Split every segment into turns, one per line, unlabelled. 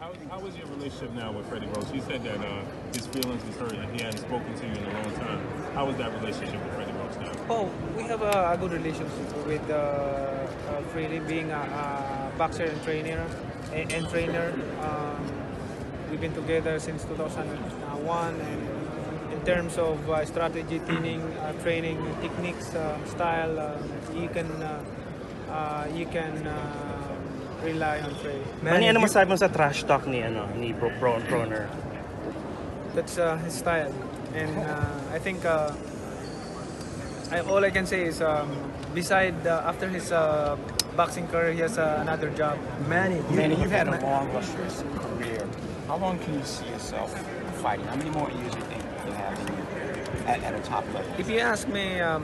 How, how was your relationship now with Freddie Roach? He said that uh, his feelings was hurt and he hadn't spoken to you in a long time. How was that relationship with Freddie Roach now?
Oh, we have a, a good relationship with uh, uh, Freddie being a, a boxer and trainer. And, and trainer. Um, we've been together since 2001 and in terms of uh, strategy, training, uh, training techniques, uh, style, you can you can rely on Freddie.
Manny, ano masabi mo sa trash talk ni, ano, ni Bro, Bro, Broner?
That's uh, his style, and uh, I think uh, I, all I can say is um, beside uh, after his uh, boxing career, he has uh, another job.
Manny, you,
Manny, you've had a long, illustrious career. How long can you see yourself fighting? How many more years do you think you have at, at a top level?
If you ask me um,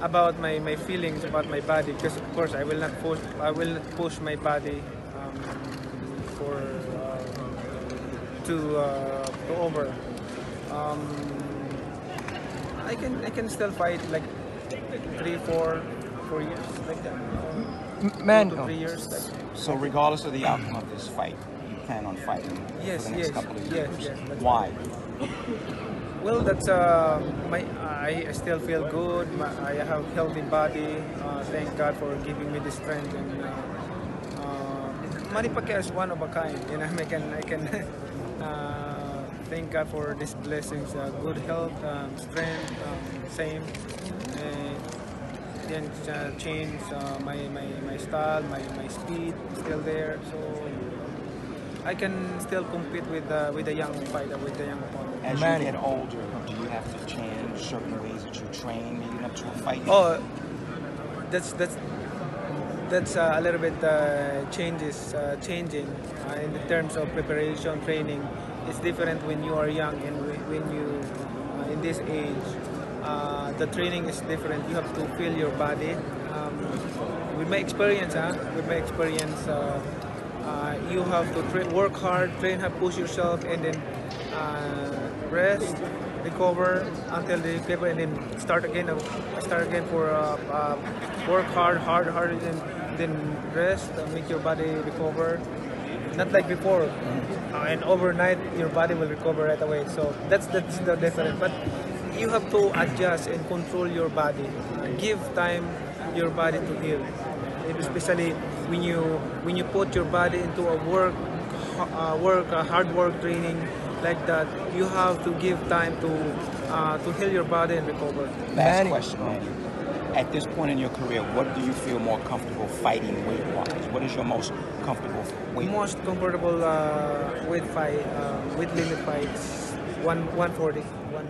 about my, my feelings about my body, because of course I will not push I will not push my body um, for uh, to uh, to over. Um, I can I can still fight like three, four, four years like that. Uh,
Man,
two to three years. Like,
So regardless of the outcome of this fight, you plan on fighting
Yes,
for the next
yes,
couple of
yes,
years.
yes, that's
Why?
Well, that's uh, my. I, still feel good. I have healthy body. Uh, thank God for giving me the strength. And uh, uh, is one of a kind. You know, I can I can uh, thank God for these blessings. Uh, good health, um, strength, um, same. And then uh, change uh, my, my my style, my, my speed still there. So I can still compete with uh, with a young fighter, with a young opponent.
As
Manny.
you get older, do you have to change certain ways that you train leading up to a fight?
Oh, that's that's that's uh, a little bit uh, changes uh, changing uh, in the terms of preparation training. It's different when you are young and when you uh, in this age. Uh, the training is different. You have to feel your body. Um, with my experience, huh? with my experience, uh, you have to work hard, train hard, push yourself, and then uh, rest, recover until the recover, and then start again. uh, Start again for uh, uh, work hard, hard, hard, and then, rest, uh, make your body recover. Not like before, uh, and overnight your body will recover right away. So that's that's the difference. But you have to adjust and control your body. Give time your body to heal. Especially when you when you put your body into a work uh, work uh, hard work training like that, you have to give time to uh, to heal your body and recover.
Last
Manny.
question, Manny. At this point in your career, what do you feel more comfortable fighting weight-wise? What is your most comfortable weight?
Most comfortable uh, with fight uh, with limit fights, one 140, one